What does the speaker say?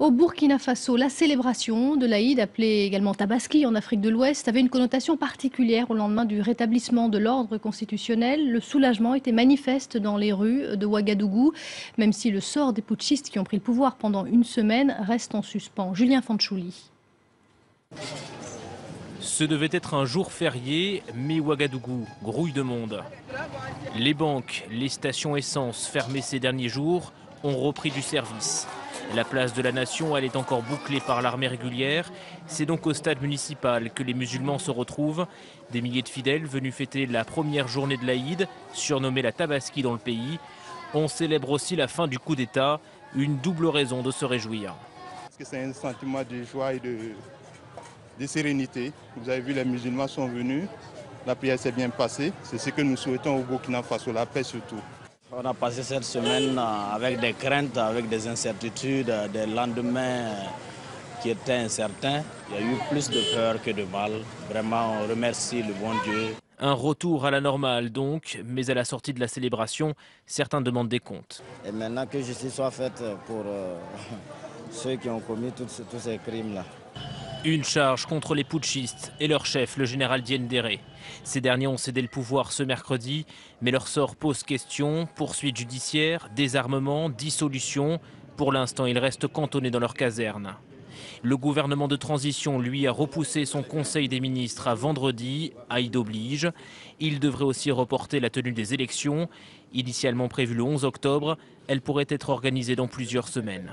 Au Burkina Faso, la célébration de l'Aïd, appelée également Tabaski en Afrique de l'Ouest, avait une connotation particulière au lendemain du rétablissement de l'ordre constitutionnel. Le soulagement était manifeste dans les rues de Ouagadougou, même si le sort des putschistes qui ont pris le pouvoir pendant une semaine reste en suspens. Julien Fanchouli. Ce devait être un jour férié, mais Ouagadougou grouille de monde. Les banques, les stations essence fermées ces derniers jours ont repris du service. La place de la Nation, elle est encore bouclée par l'armée régulière. C'est donc au stade municipal que les musulmans se retrouvent. Des milliers de fidèles venus fêter la première journée de l'Aïd, surnommée la Tabaski dans le pays. On célèbre aussi la fin du coup d'État, une double raison de se réjouir. C'est un sentiment de joie et de, de sérénité. Vous avez vu, les musulmans sont venus, la prière s'est bien passée. C'est ce que nous souhaitons au Burkina Faso, la paix surtout. On a passé cette semaine avec des craintes, avec des incertitudes, des lendemains qui étaient incertains. Il y a eu plus de peur que de mal. Vraiment, on remercie le bon Dieu. Un retour à la normale donc, mais à la sortie de la célébration, certains demandent des comptes. Et maintenant que justice soit faite pour euh, ceux qui ont commis tous, tous ces crimes-là. Une charge contre les putschistes et leur chef, le général Diendéré. Ces derniers ont cédé le pouvoir ce mercredi, mais leur sort pose question. Poursuite judiciaire, désarmement, dissolution. Pour l'instant, ils restent cantonnés dans leur caserne. Le gouvernement de transition, lui, a repoussé son conseil des ministres à vendredi. Aïd oblige. Il devrait aussi reporter la tenue des élections. Initialement prévue le 11 octobre, elle pourrait être organisée dans plusieurs semaines.